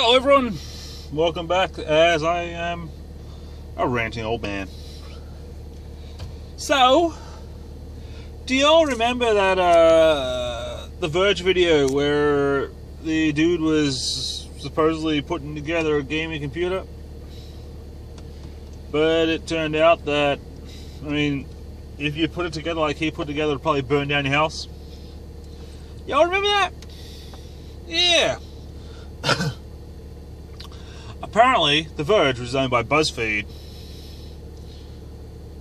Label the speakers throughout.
Speaker 1: Hello, everyone. Welcome back as I am a ranting old man. So, do y'all remember that uh, the Verge video where the dude was supposedly putting together a gaming computer? But it turned out that, I mean, if you put it together like he put together, it'd probably burn down your house. Y'all remember that? Yeah. Apparently, The Verge was owned by BuzzFeed,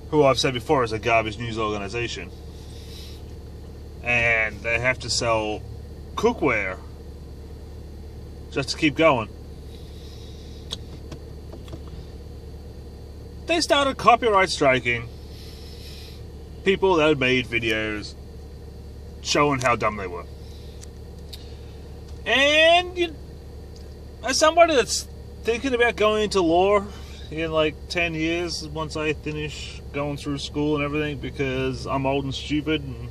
Speaker 1: who I've said before is a garbage news organization. And they have to sell cookware just to keep going. They started copyright striking people that had made videos showing how dumb they were. And you, as somebody that's thinking about going into law in like 10 years once I finish going through school and everything because I'm old and stupid and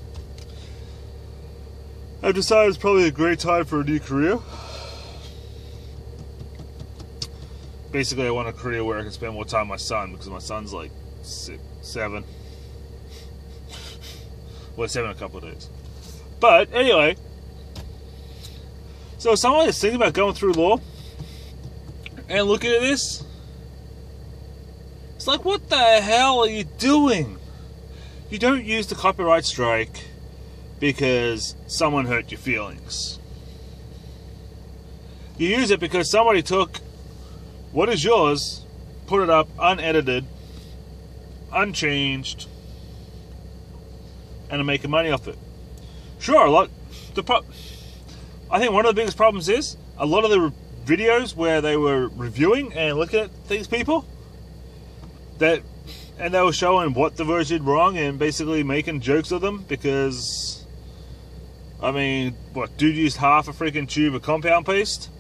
Speaker 1: I've decided it's probably a great time for a new career. Basically, I want a career where I can spend more time with my son because my son's like six, seven. well, seven a couple of days. But anyway, so someone is thinking about going through law and looking at this. It's like, what the hell are you doing? You don't use the copyright strike because someone hurt your feelings. You use it because somebody took what is yours, put it up unedited, unchanged, and are making money off it. Sure, a lot. The pro- I think one of the biggest problems is a lot of the videos where they were reviewing and looking at these people that and they were showing what the Verge did wrong and basically making jokes of them because I mean what dude used half a freaking tube of compound paste?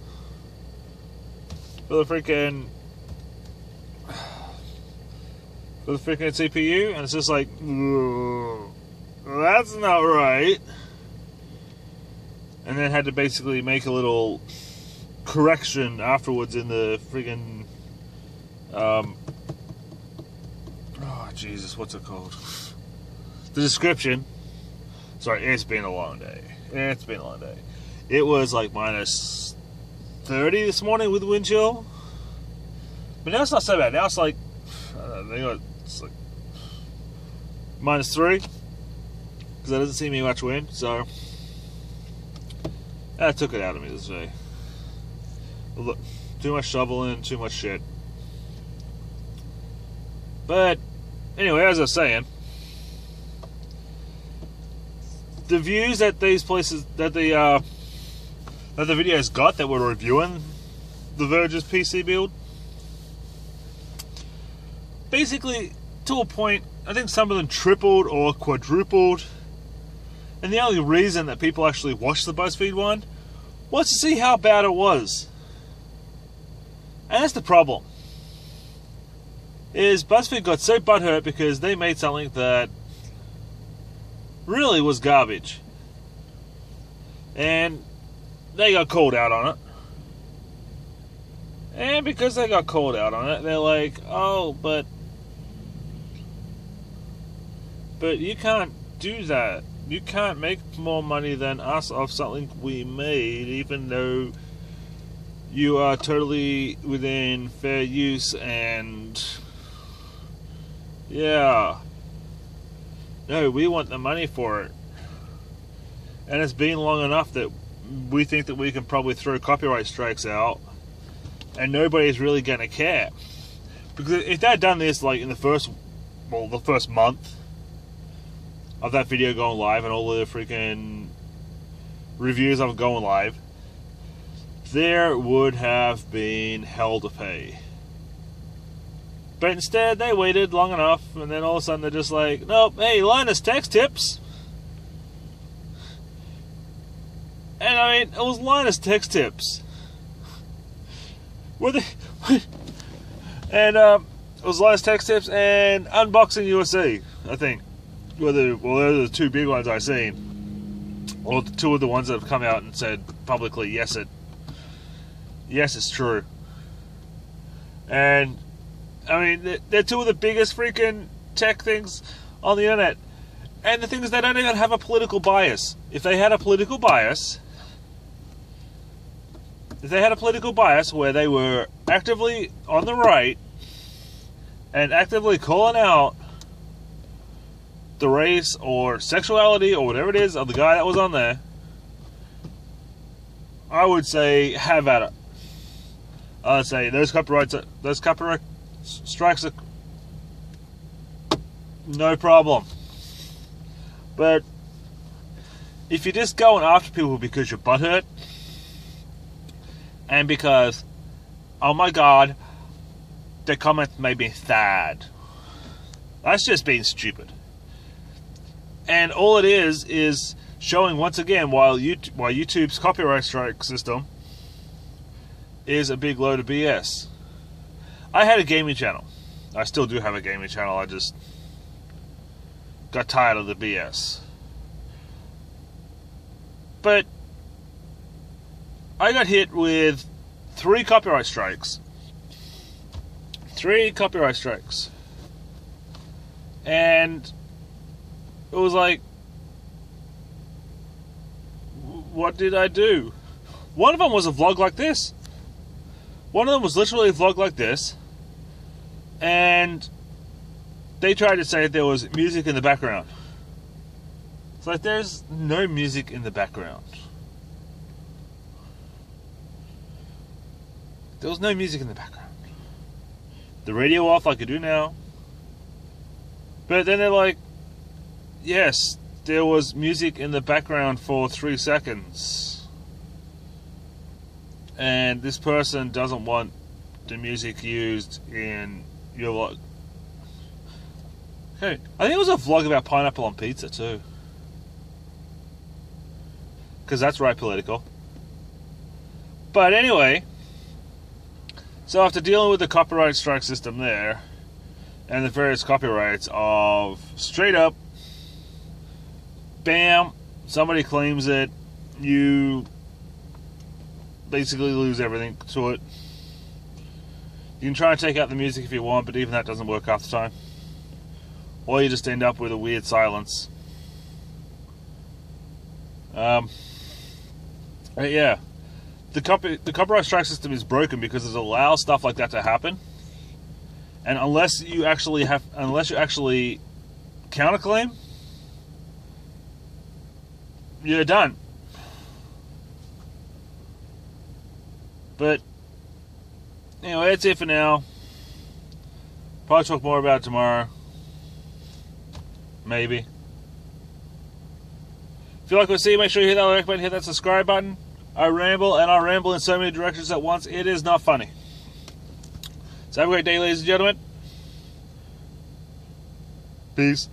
Speaker 1: For the freaking for the freaking CPU and it's just like that's not right. And then had to basically make a little correction afterwards in the friggin' um, oh Jesus, what's it called? The description. Sorry, it's been a long day. It's been a long day. It was like minus 30 this morning with wind chill. But now it's not so bad. Now it's like, I think it's like minus three. Because there doesn't seem to be much wind, so that took it out of me this day. Too much shoveling, too much shit. But anyway, as I was saying, the views that these places that the uh, that the videos got that were reviewing the Verge's PC build, basically to a point, I think some of them tripled or quadrupled. And the only reason that people actually watched the BuzzFeed one was to see how bad it was. And that's the problem. Is BuzzFeed got so butthurt because they made something that really was garbage. And they got called out on it. And because they got called out on it, they're like, oh, but. But you can't do that. You can't make more money than us off something we made, even though you are totally within fair use and yeah. No we want the money for it. And it's been long enough that we think that we can probably throw copyright strikes out and nobody's really going to care. Because if they'd done this like in the first well the first month of that video going live and all the freaking reviews of going live there would have been hell to pay. But instead, they waited long enough, and then all of a sudden they're just like, nope, hey, Linus Tech Tips. And I mean, it was Linus Tech Tips. Were they. and um, it was Linus Tech Tips and Unboxing USA, I think. Were the, well, those are the two big ones I've seen. Or two of the ones that have come out and said publicly, yes, it Yes, it's true. And I mean, they're- two of the biggest freaking tech things on the internet. And the thing is, they don't even have a political bias. If they had a political bias, if they had a political bias where they were actively on the right and actively calling out the race or sexuality or whatever it is of the guy that was on there, I would say have at it. I say those copyrights, are, those copyright strikes are no problem. But if you're just going after people because you're butthurt and because, oh my god, the comment made me sad, that's just being stupid. And all it is is showing once again while while YouTube's copyright strike system is a big load of BS. I had a gaming channel. I still do have a gaming channel. I just got tired of the BS. But I got hit with three copyright strikes. Three copyright strikes. And it was like, what did I do? One of them was a vlog like this. One of them was literally vlog like this. And they tried to say there was music in the background. It's like there's no music in the background. There was no music in the background. The radio off like I do now. But then they're like, yes, there was music in the background for three seconds. And this person doesn't want the music used in your vlog. Okay, I think it was a vlog about pineapple on pizza too. Because that's right political. But anyway, so after dealing with the copyright strike system there, and the various copyrights of straight up, bam, somebody claims it, you basically lose everything to it. You can try and take out the music if you want, but even that doesn't work half the time. Or you just end up with a weird silence. Um, but yeah, the copy the copyright strike system is broken because it allows stuff like that to happen. And unless you actually have, unless you actually counterclaim, you're done. But anyway, that's it for now. Probably talk more about tomorrow. Maybe. If you like what you see, make sure you hit that like button, hit that subscribe button. I ramble and I ramble in so many directions at once. It is not funny. So have a great day, ladies and gentlemen. Peace.